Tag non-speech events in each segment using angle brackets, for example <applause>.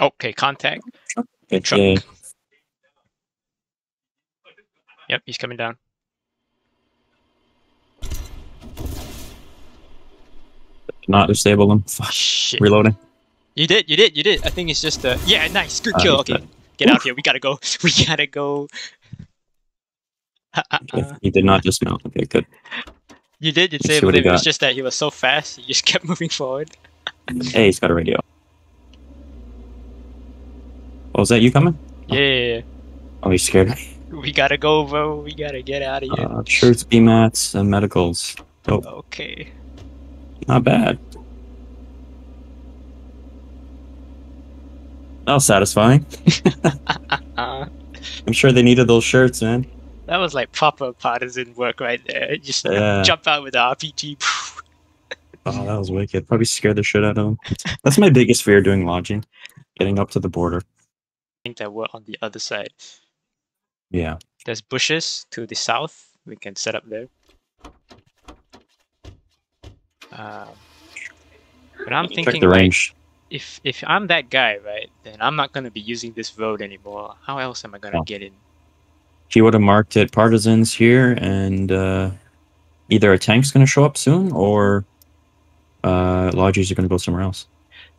Okay, contact. Good Truck. day. Yep, he's coming down. Not disable. Fuck. Shit. Reloading. You did, you did, you did. I think it's just a yeah, nice, good Uh, kill. he's Okay, dead. get out of here. We gotta go. <laughs> We gotta go. <laughs> Okay, he did not just dismount. Okay, good. you did, you Let's see disabled what he him. It was just that he was so fast. He just <laughs> kept moving forward. Hey, he's got a radio. Oh, is that you coming? Yeah, Oh, he's scared me. <laughs> we gotta go, bro. We gotta get out of here. Uh, shirts, BMATs, and medicals. Oh, okay. not bad. That was satisfying. <laughs> I'm sure they needed those shirts, man. that was like proper partisan work right there. <laughs> Just Yeah. jump out with the RPG. Oh, that was wicked. Probably scared the shit out of them. That's my biggest fear doing lodging. Getting up to the border. I think that we're on the other side. Yeah. There's bushes to the south. We can set up there. Um, but I'm Check thinking the like, range. if if I'm that guy, right, then I'm not gonna be using this road anymore. How else am I gonna Oh. get in? He would have marked it partisans here, and uh, either a tank's going to show up soon, or uh, lodges are going to go somewhere else.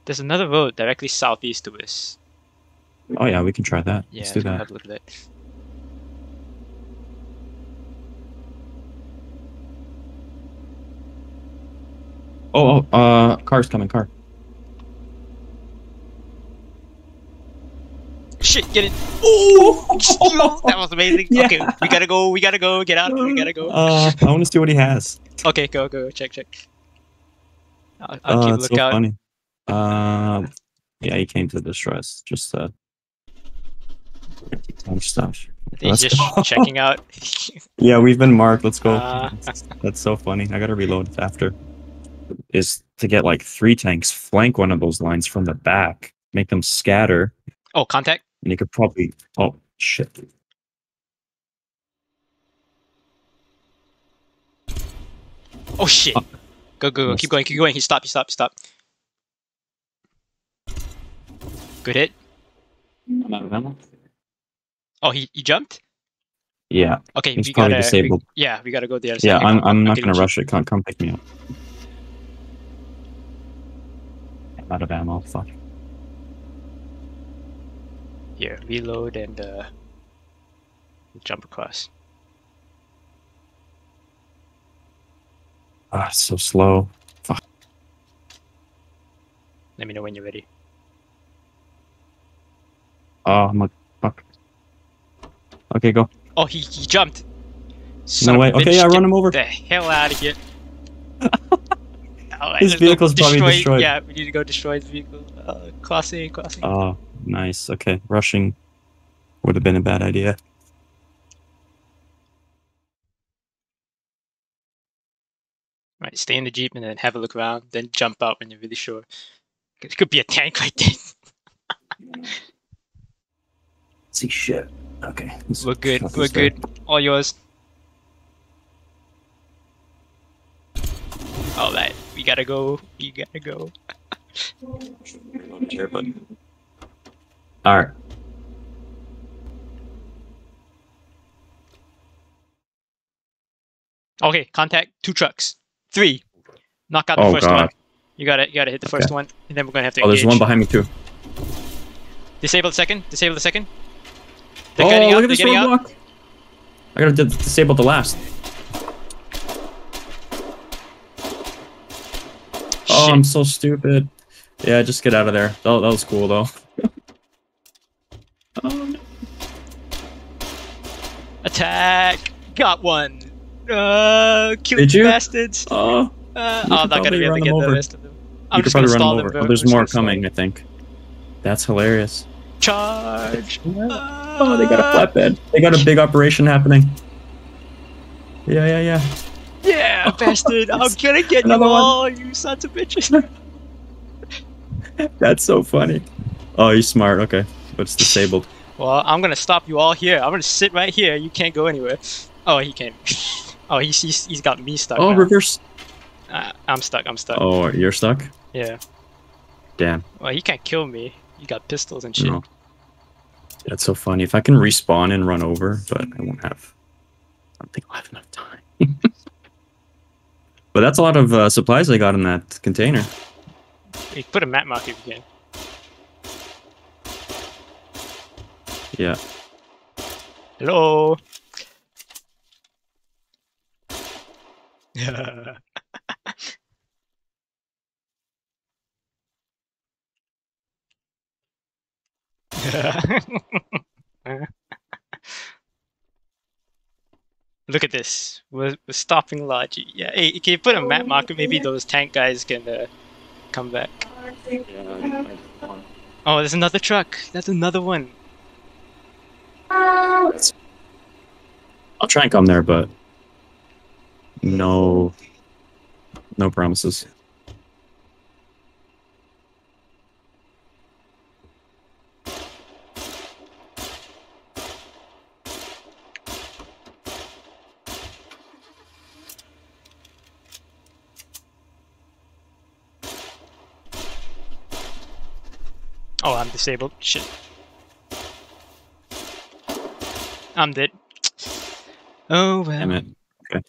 There's another road directly southeast to us. Oh yeah, we can try that. Yeah, Let's do that. have a look at that. Oh, oh, uh, car's coming. Car. Shit, get it. <laughs> Oh, <laughs> that was amazing. Yeah. Okay, we gotta go. We gotta go. Get out. We gotta go. Uh, I want to see what he has. Okay, go, go, check, check. I'll, Uh, I'll keep a it's so funny. Um, yeah, he came to distress. Just uh, He's Let's just go. checking out. <laughs> Yeah, we've been marked. Let's go. Uh. That's- That's so funny. I gotta reload after. Is to get like three tanks, flank one of those lines from the back, make them scatter, oh, contact. and you could probably. Oh shit! Oh shit. Uh, Go, go, go. Keep going, keep going. He stopped, he stopped, he stopped. Good hit. I'm out of ammo. Oh, he, he jumped? Yeah, Okay, He's we probably gotta. disabled. We, yeah, we gotta go the other side. yeah. I'm. I'm not gonna rush it. Come, come pick me up. I'm out of ammo. Fuck. Here, reload and uh, jump across. Ah, so slow. Fuck. Let me know when you're ready. Oh, I'm a fuck. Okay, go. Oh, he, he jumped. No Son a way. Okay, bitch, yeah, run him over. the hell out of here. <laughs> His vehicle's probably destroyed. Yeah, we need to go destroy his vehicle. Uh, crossing, crossing. Oh, nice. Okay, rushing would have been a bad idea. Right, stay in the jeep and then have a look around, then jump out when you're really sure. It could be a tank right there. <laughs> See shit. Okay. We're good. We're good. All yours. All right, we gotta go. We gotta go. All right. Okay, contact two trucks. Three. Knock out the Oh, first God. one. You gotta, you gotta hit the first one, and then we're gonna have to Oh, there's one behind me too. Disable the second. Disable the second. They're oh, look at this roadblock. I gotta di- disable the last. Oh, I'm so stupid. Yeah, just get out of there. That, that was cool though. <laughs> oh, no. Attack! Got one. Uh, kill Did the you? bastards. oh. Uh, You I'm not gonna be able to get the rest of them. I'm you could probably run them over. Oh, there's more coming. I think. That's hilarious. Charge! Oh, they got a flatbed. They got a big operation happening. Yeah, yeah, yeah. Yeah, <laughs> bastard! I'm gonna get you Another one. you sons of bitches. <laughs> That's so funny. Oh, you're smart. Okay, but it's disabled. Well, I'm gonna stop you all here. I'm gonna sit right here. You can't go anywhere. Oh, he can't. <laughs> Oh, he's he's, he's got me stuck. Oh, now. reverse. Uh, I'm stuck. I'm stuck. Oh, you're stuck. Yeah. Damn. Well, he can't kill me. You got pistols and shit. No. Yeah, it's so funny. If I can respawn and run over, but I won't have. I don't think I'll have enough time. <laughs> but that's a lot of uh, supplies I got in that container. You put a map mark if you can. Yeah. Hello. <laughs> <laughs> Look at this. We're, we're stopping Logi. Yeah, hey, can you put a map marker? Maybe those tank guys can uh, come back. Oh, there's another truck. That's another one. I'll try and come there, but no, no promises. Oh, I'm disabled. Shit. I'm dead. Oh well. Damn it. Okay.